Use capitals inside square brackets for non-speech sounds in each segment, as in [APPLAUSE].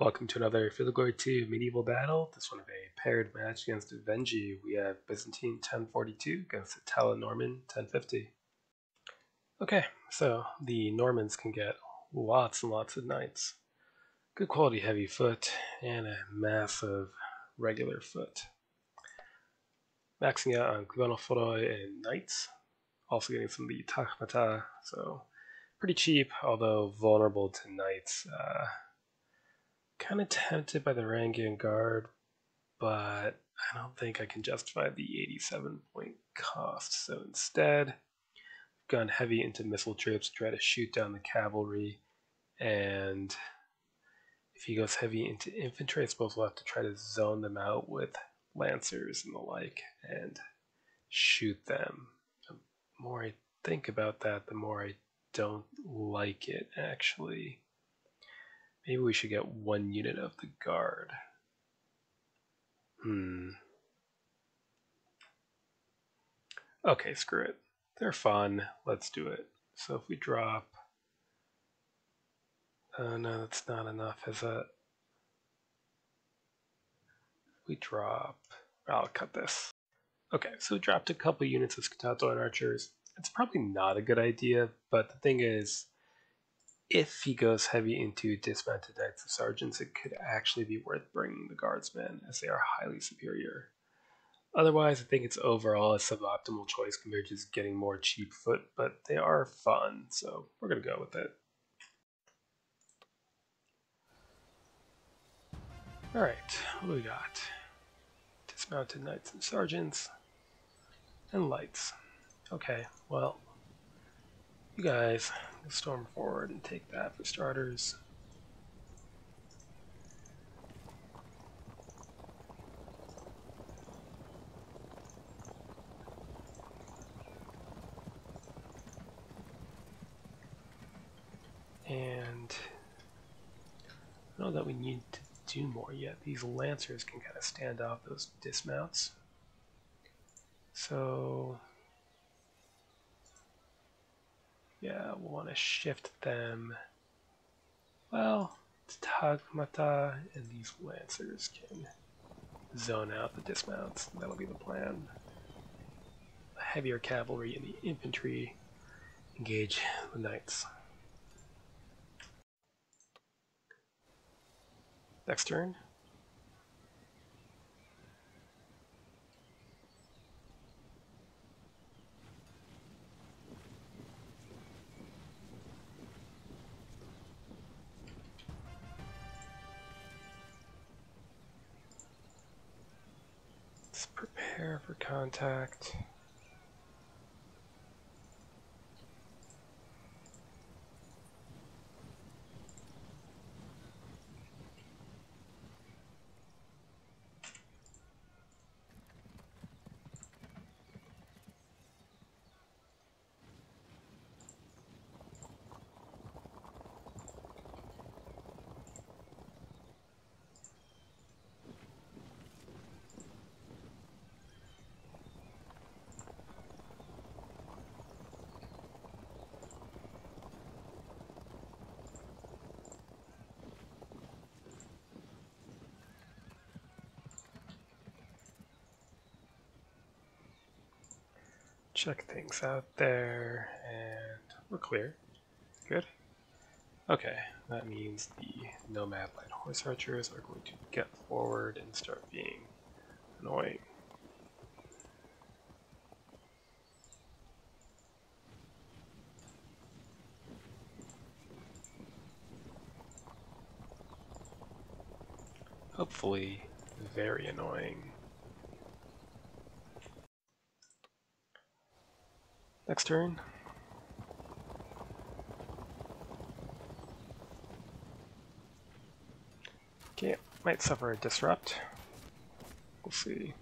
Welcome to another Field Glory 2 medieval battle. This one of a paired match against Vengi. We have Byzantine 1042 against Italo Norman 1050. Okay, so the Normans can get lots and lots of knights. Good quality heavy foot and a massive regular foot. Maxing out on Klibanophoroi and knights. Also getting some of the Tagmata, so pretty cheap, although vulnerable to knights. Uh, kind of tempted by the Varangian Guard, but I don't think I can justify the 87 point cost. So instead, I've gone heavy into missile troops, try to shoot down the cavalry, and if he goes heavy into infantry, I suppose we'll have to try to zone them out with lancers and the like and shoot them. The more I think about that, the more I don't like it actually. Maybe we should get one unit of the guard. Hmm. Okay, screw it. They're fun. Let's do it. So if we drop... Oh, no, that's not enough, is it? We drop... I'll cut this. Okay, so we dropped a couple units of Scutatoi and archers. It's probably not a good idea, but the thing is, if he goes heavy into dismounted knights and sergeants, it could actually be worth bringing the guardsmen, as they are highly superior. Otherwise, I think it's overall a suboptimal choice compared to just getting more cheap foot, but they are fun, so we're going to go with it. Alright, what do we got? Dismounted knights and sergeants, and lights. Okay, well, you guys storm forward and take that for starters. And I know that we need to do more yet. These lancers can kind of stand off those dismounts. So yeah, we'll want to shift them. Well, Tagmata and these lancers can zone out the dismounts. That'll be the plan. The heavier cavalry and the infantry engage the knights. Next turn. Let's for contact. Check things out there, and we're clear. Good. Okay, that means the Nomad Light Horse Archers are going to get forward and start being annoying. Hopefully, very annoying. Next turn. Okay, might suffer a disrupt. We'll see.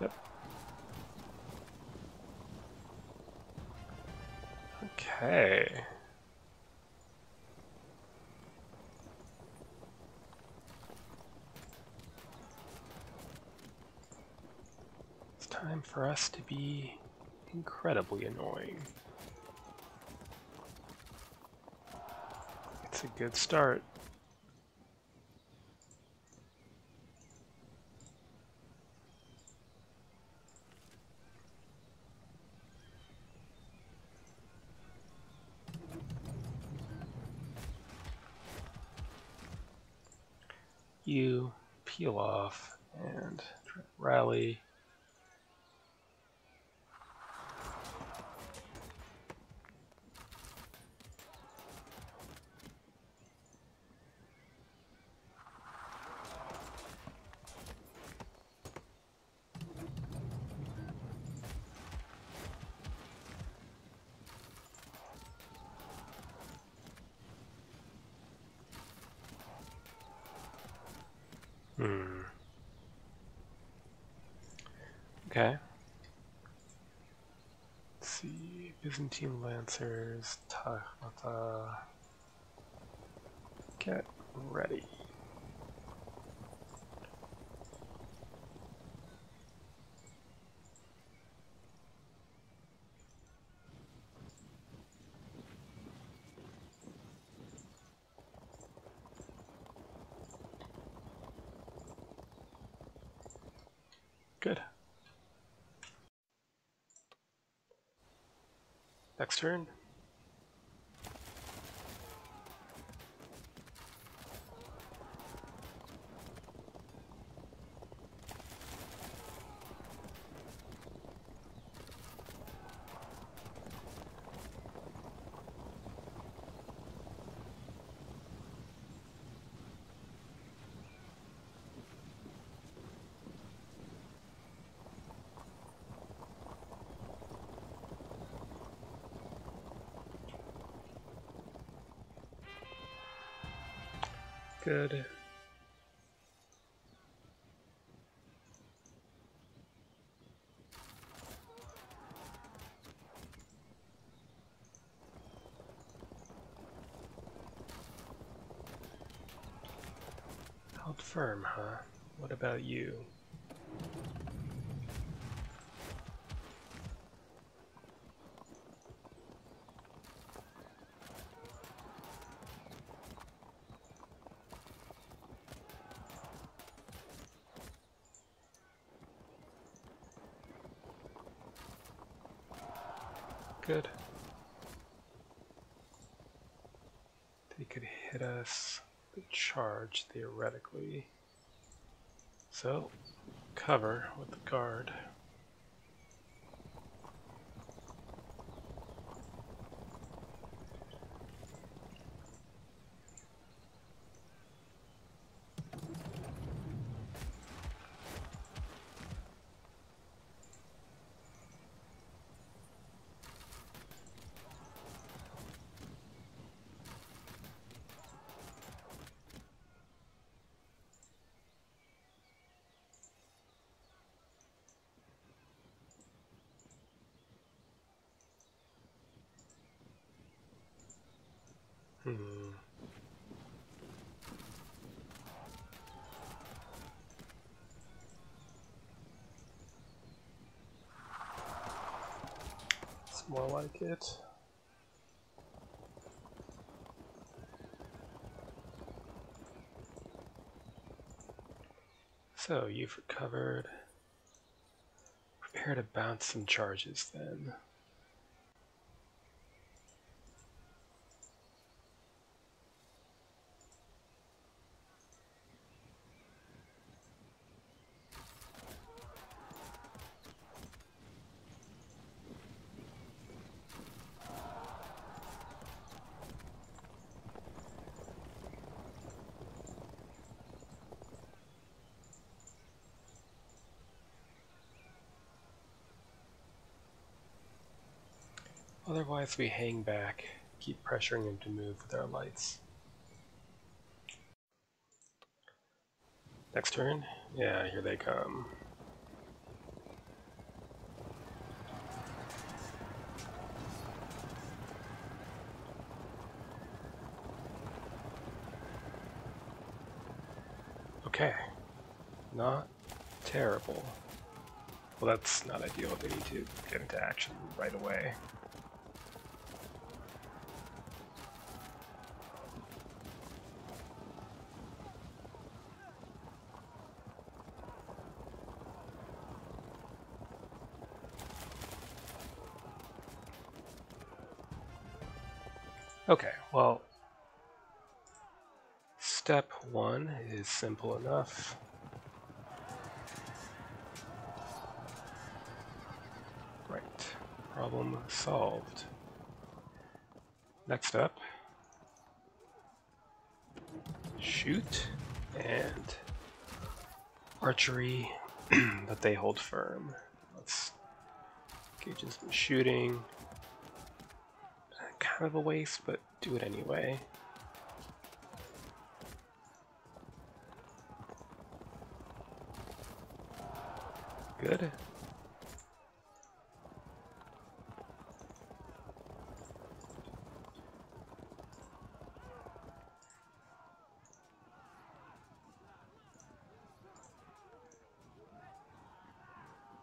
Yep. Okay. time for us to be incredibly annoying. It's a good start. You peel off and rally. Okay. Let's see. Byzantine Lancers, Tagmata. Get ready. Good. Next turn. Good. Held firm, huh? What about you? They could hit us the charge theoretically. So, cover with the guard. More like it. So you've recovered. Prepare to bounce some charges then. Otherwise we hang back, keep pressuring him to move with our lights. Next turn? Yeah, here they come. Okay. Not terrible. Well, that's not ideal. They need to get into action right away. Okay, well, step one is simple enough. Right, problem solved. Next up, shoot and archery, [CLEARS THROAT] but they hold firm. Let's engage in some shooting. Kind of a waste, but do it anyway. Good.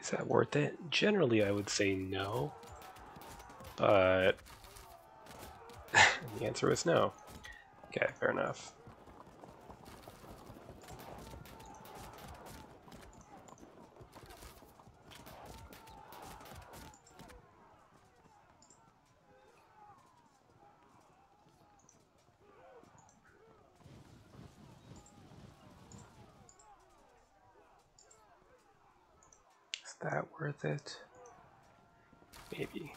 Is that worth it? Generally, I would say no. But the answer is no. Okay, fair enough. Is that worth it? Maybe.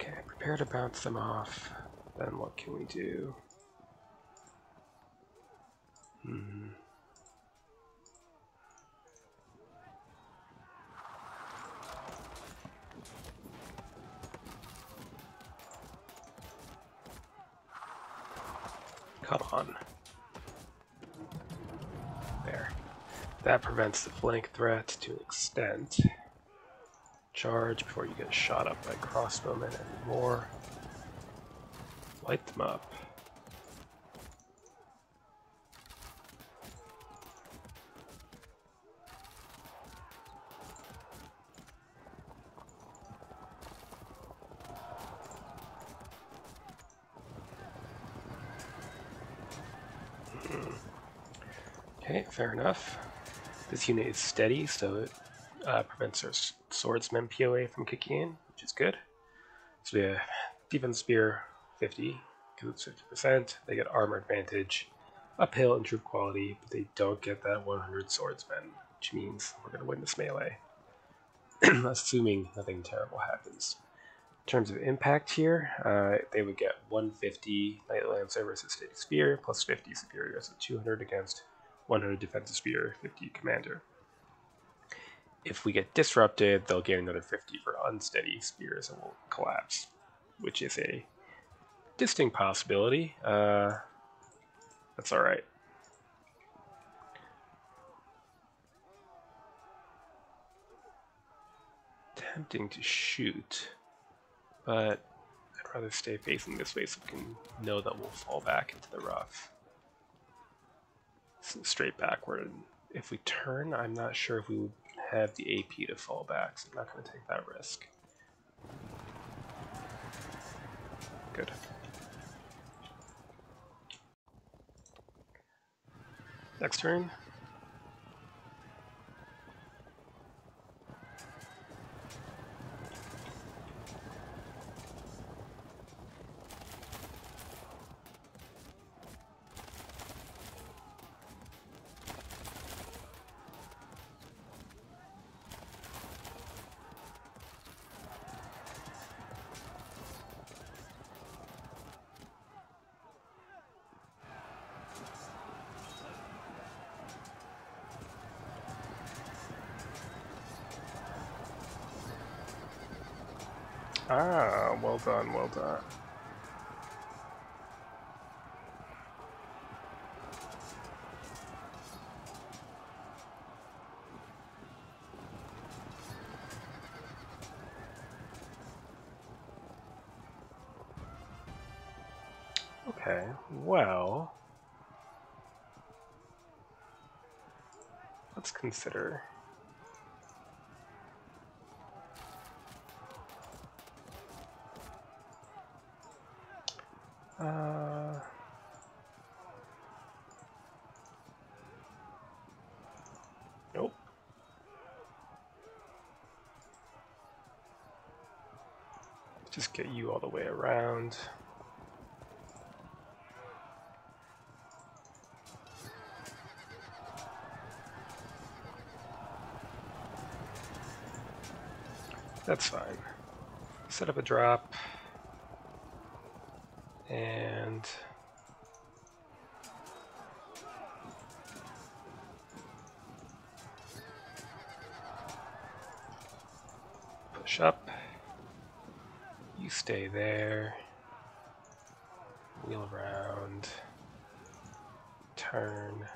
Okay, prepare to bounce them off. Then what can we do? Hmm. Come on. There. That prevents the flank threat to an extent. Charge before you get shot up by crossbowmen anymore. Light them up. Hmm. Okay, fair enough. This unit is steady, so it uh, prevents our swordsman POA from kicking in, which is good. So we have defense spear 50, because it's 50%. They get armor advantage, uphill and troop quality, but they don't get that 100 swordsman, which means we're going to win this melee. [CLEARS THROAT] Assuming nothing terrible happens. In terms of impact here, uh, they would get 150 Knight Lancer versus Steady Spear, plus 50 Superior, so 200 against 100 defensive spear, 50 commander. If we get disrupted, they'll gain another 50 for unsteady spears and we'll collapse, which is a distinct possibility. Uh, that's alright. Tempting to shoot, but I'd rather stay facing this way so we can know that we'll fall back into the rough straight backward. If we turn, I'm not sure if we would have the AP to fall back, so I'm not going to take that risk. Good. Next turn. Ah, well done, well done. Okay, well, let's consider Uh, nope. Just get you all the way around. That's fine. Set up a drop. And push up. You stay there. Wheel around. Turn.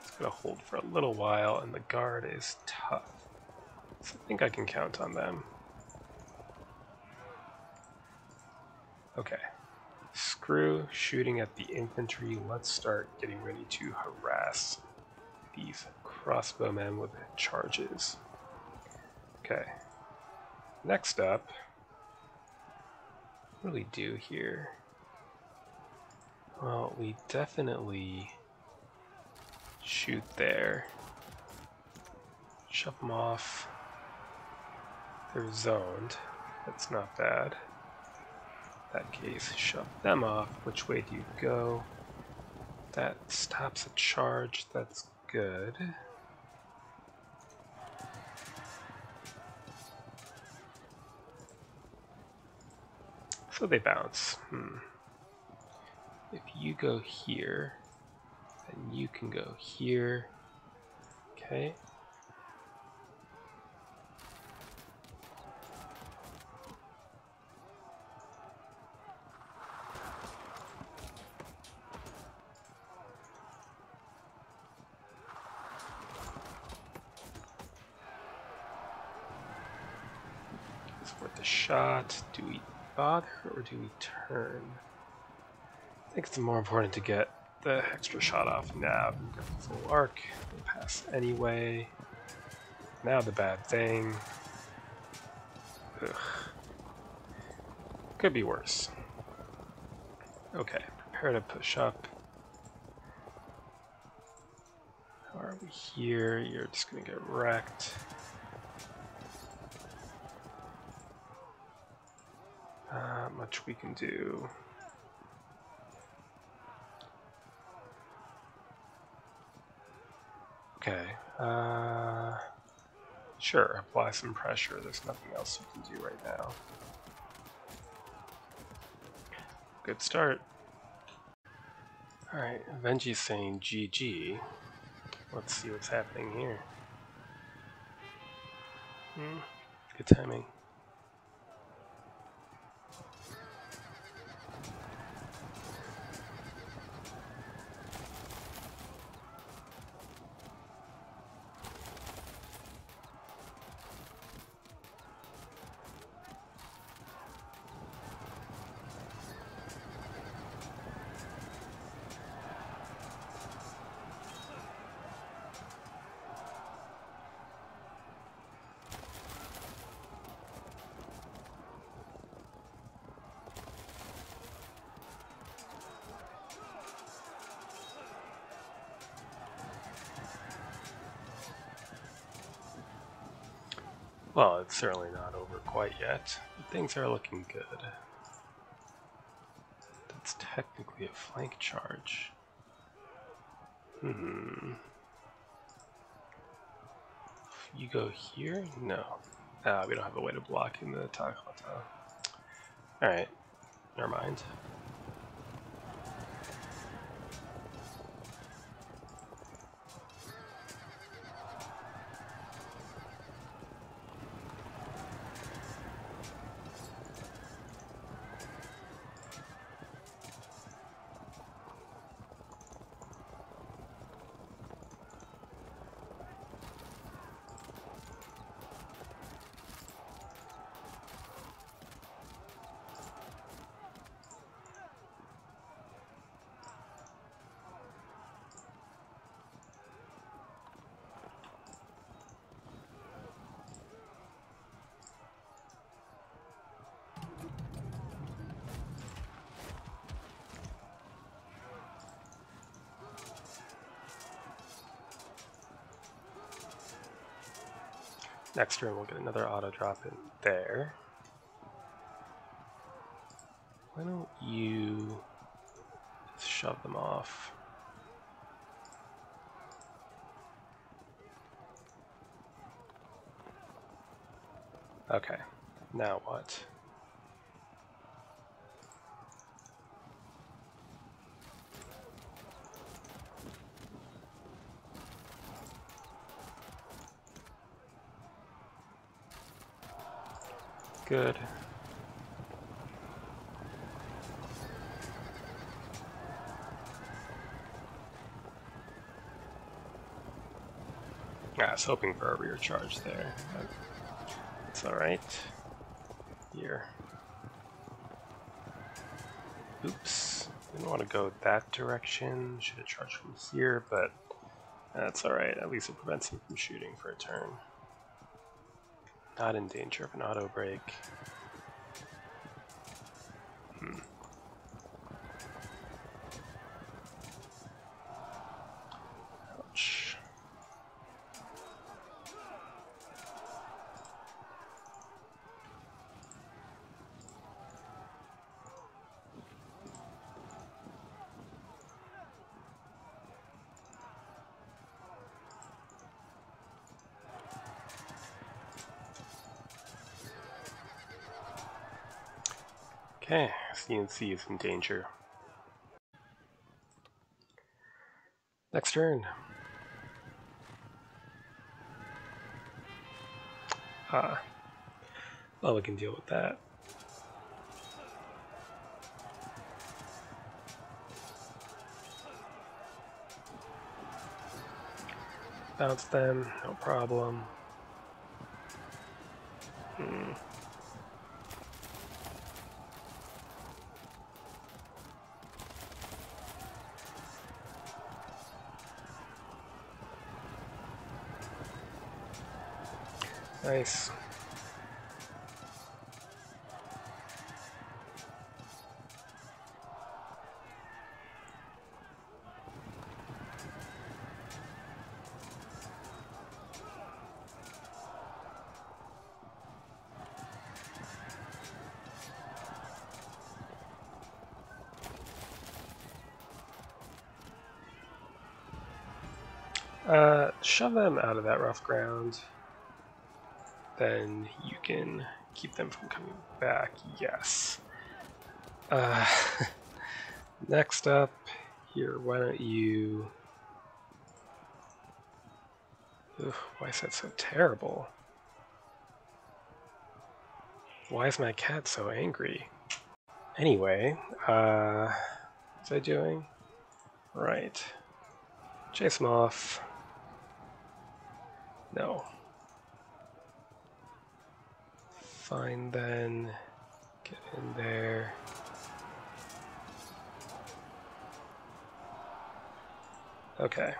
It's gonna hold for a little while, and the guard is tough. So I think I can count on them. Okay. Screw shooting at the infantry. Let's start getting ready to harass these crossbowmen with charges. Okay. Next up, what do we do here? Well, we definitely shoot there. Shove them off. They're zoned. That's not bad. That case, shove them off. Which way do you go? That stops a charge. That's good. So they bounce. Hmm. If you go here, then you can go here. Okay. It's worth a shot. Do we or do we turn? I think it's more important to get the extra shot off now. We've got the full arc. we pass anyway. Now the bad thing. Ugh. Could be worse. Okay, prepare to push up. How are we here? You're just gonna get wrecked. Much we can do. Okay. Uh, sure, apply some pressure. There's nothing else you can do right now. Good start. Alright, Venji's saying GG. Let's see what's happening here. Hmm, good timing. Well, it's certainly not over quite yet, things are looking good. That's technically a flank charge. Hmm. You go here? No. Ah, we don't have a way to block in the Tagmata. Alright. Never mind. Next turn we'll get another auto drop in there. Why don't you just shove them off? Okay, now what? Good. I was hoping for a rear charge there. It's alright. Here. Oops. Didn't want to go that direction. Should have charged from here, but that's alright. At least it prevents him from shooting for a turn. Not in danger of an auto break. Okay, CNC is in danger. Next turn. Ah. Well, we can deal with that. Bounce them, no problem. Hmm. Nice. Uh, shove them out of that rough ground then you can keep them from coming back. Yes. Uh, [LAUGHS] next up here, why don't you... Ugh, why is that so terrible? Why is my cat so angry? Anyway, uh, what's I doing? Right. Chase him off. No. Fine then. Get in there. Okay.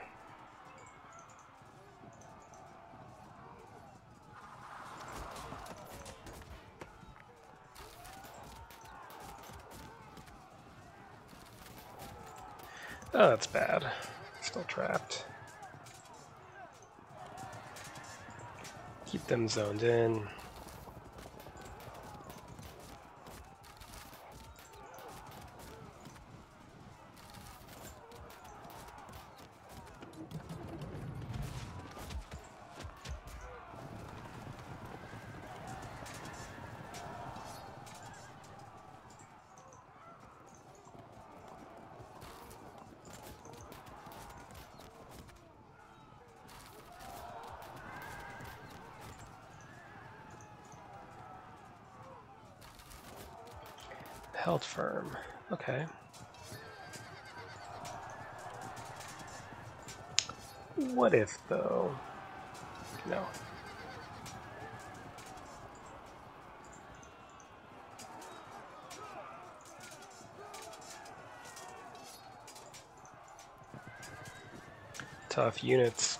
Oh, that's bad. Still trapped. Keep them zoned in. Held firm. Okay. What if, though? No. Tough units.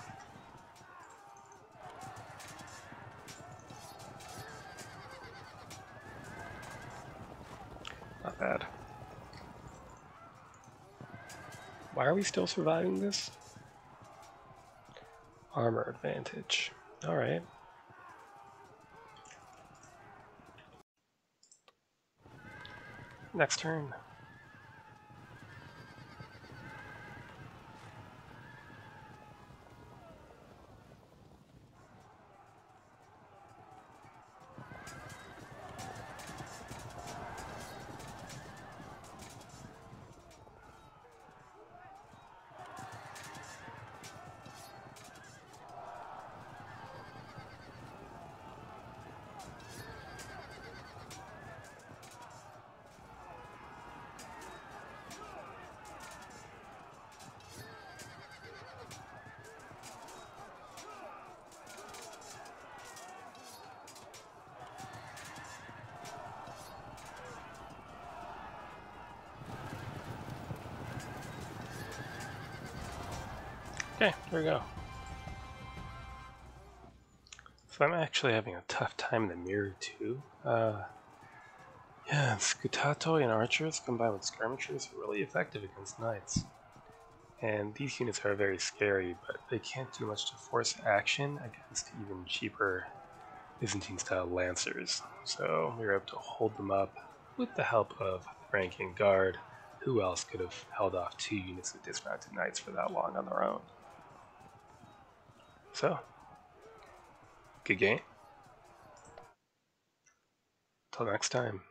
we still surviving this? Armor advantage. All right. Next turn. Okay, there we go. So I'm actually having a tough time in the mirror too. Uh, yeah, Scutatoi and archers combined with skirmishers are really effective against knights. And these units are very scary, but they can't do much to force action against even cheaper Byzantine-style lancers. So we were able to hold them up with the help of the Varangian guard. Who else could have held off two units of dismounted knights for that long on their own? So, good game. Till next time.